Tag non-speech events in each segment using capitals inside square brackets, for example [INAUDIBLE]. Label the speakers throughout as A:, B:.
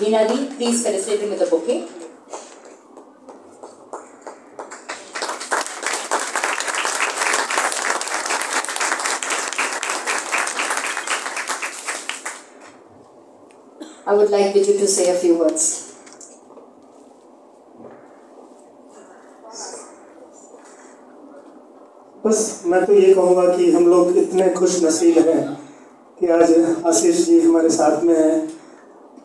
A: Di, please felicitate him with a bouquet. I would like Viju to say a few words.
B: बस मैं तो ये कहूँगा कि हम लोग इतने खुश नसीब हैं कि आज आशीष जी हमारे साथ में हैं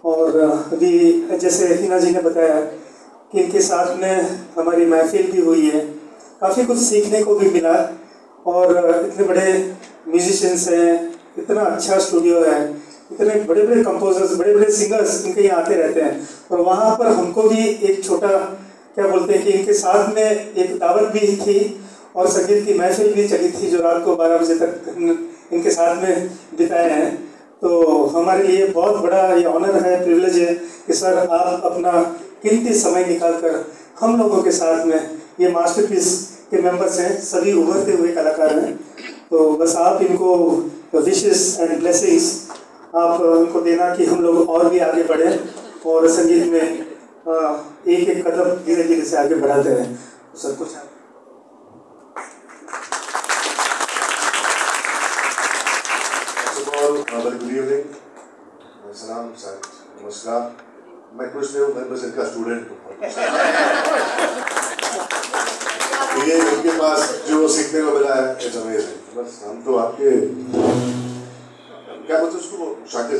B: और अभी जैसे हिना जी ने बताया कि इनके साथ में हमारी महफिल भी हुई है। काफ़ी कुछ सीखने को भी मिला और इतने बड़े म्यूजिशंस हैं, इतना अच्छा स्टूडियो है, इतने बड़े बड़े कंपोजर्स बड़े बड़े सिंगर्स इनके यहाँ आते रहते हैं और वहाँ पर हमको भी एक छोटा, क्या बोलते हैं कि इनके साथ में एक दावत भी थी और संगीत की महफिल भी चली थी जो रात को बारह बजे तक इनके साथ में बिताए हैं। तो हमारे लिए बहुत बड़ा ये ऑनर है प्रिविलेज है कि सर आप अपना कीमती समय निकाल कर हम लोगों के साथ में ये मास्टरपीस के मेंबर्स हैं, सभी उभरते हुए कलाकार हैं। तो बस आप इनको विशेष एंड ब्लेसिंग्स आप उनको देना कि हम लोग और भी आगे बढ़ें और संगीत में एक एक कदम धीरे धीरे से आगे बढ़ाते रहें। सर, कुछ
C: very good evening. Salam, नमस्कार मैं कुछ नहीं हूँ मैं बस इनका स्टूडेंट हूँ ये इनके पास जो सीखने को मिला है इट्स अमेजिंग बस हम तो आपके क्या बोलते उसको Shakir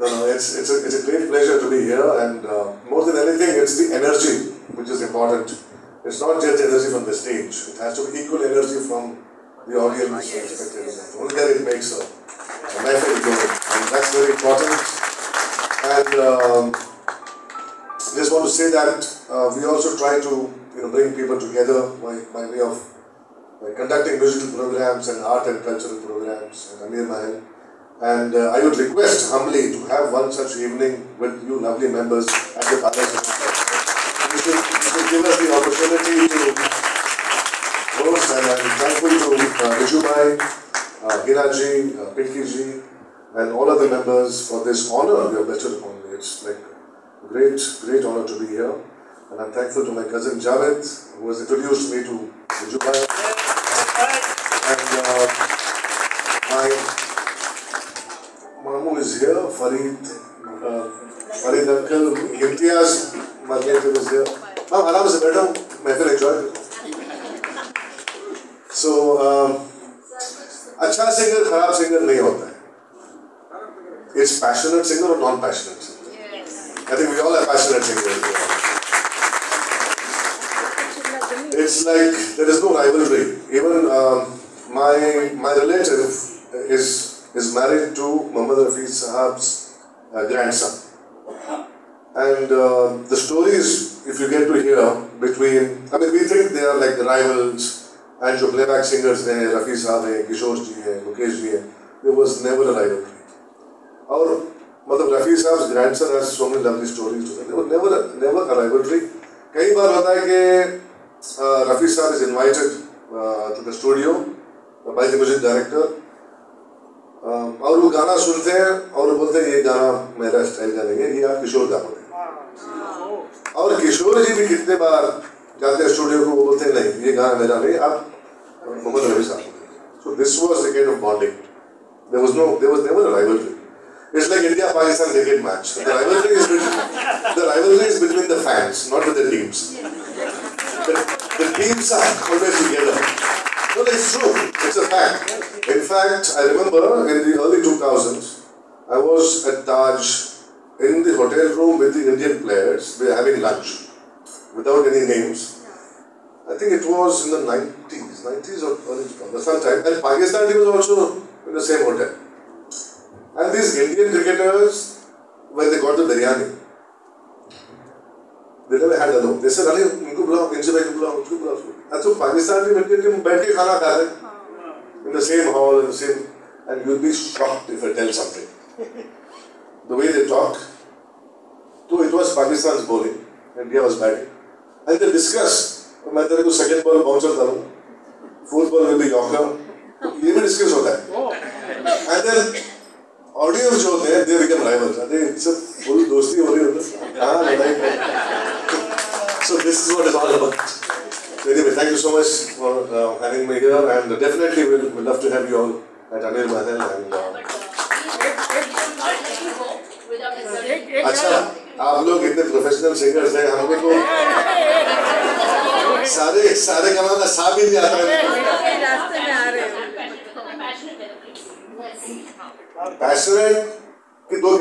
C: No, no, it's, it's, a, it's a great pleasure to be here, and uh, more than anything, it's the energy which is important. It's not just energy from the stage, it has to be equal energy from the audience and spectators. Only then it makes a, a going, and that's very important. And um, just want to say that uh, we also try to you know, bring people together by, by way of by conducting musical programs and art and cultural programs at Amir Mahal. And uh, I would request humbly to have one such evening with you lovely members at the Palace. You should, you should give us the opportunity to host and I'm thankful to uh, Vijubhai, uh, Hiraji, uh, Pinky and all other members for this honor you have bestowed upon me. It's like great, great honor to be here. And I'm thankful to my cousin Javed, who has introduced me to Vijubhai. And uh, my Mamu is here, Farid, uh, Farid uncle, Imtiaz, my relative is here. Ma'am, आराम से बैठा हूँ, महफिल enjoy So, um, अच्छा singer खराब singer नहीं होता है It's passionate singer or non-passionate singer. Yes. I think we all are passionate singers. It's like there is no rivalry. Even um, my my relative is is married to Muhammad Rafi Sahab's uh, grandson. And uh, the stories, if you get to hear between, I mean, we think they are like the rivals, and जो playback singers हैं, हैं, किशोर जी हैं, मुकेश जी हैं, there was never a rivalry. और मतलब रफ़ी साहब grandson has so many lovely stories to tell. There was never never a rivalry. कई बार होता है कि रफ़ी साहब is invited uh, to the studio by the music director और वो गाना सुनते हैं और बोलते हैं ये गाना मेरा स्टाइल का नहीं है ये आप किशोर बोले और किशोर जी भी कितने बार जाते हैं स्टूडियो को बोलते हैं नहीं ये गाना मेरा नहीं आप Mohammed Rafi sahab so this was the kind of bonding there was no there was never a rivalry It's like India Pakistan cricket match. The rivalry is between the rivalry is between the fans, not with the teams. The, the teams are always together. No, it's true. It's a fact. In fact, I remember in the early 2000s, I was at Taj in the hotel room with the Indian players. We were having lunch without any names. I think it was in the 90s, 90s or early 2000s, sometime. And Pakistan team was also in the same hotel. And these Indian cricketers, when they got the biryani, they never had alone. They said, Ali, इनको बुलाओ, इनसे भाई को बुलाओ, उसको बुलाओ. And so Pakistan team, Indian team बैठ के खाना खा रहे in the same hall, in the same, and you'll be shocked if I tell something. the way they talk. So it was Pakistan's bowling, India was batting. And they discuss, मैं तेरे को second ball bouncer डालूँ, fourth ball will be Yorker. ये भी discuss होता है. And then audience जो होते हैं दे बिकम राइवल्स अरे इनसे फुल दोस्ती हो रही होती हाँ लड़ाई so this is what is all about So anyway, thank you so much for uh, having me here, and definitely we'll, we'll love to have you all at Anil Mahal. And uh, अच्छा आप लोग इतने professional singers हैं हमको तो [LAUGHS] सारे सारे गाना साफ़ भी नहीं आता
D: है। [LAUGHS]
C: पैशनेट की दो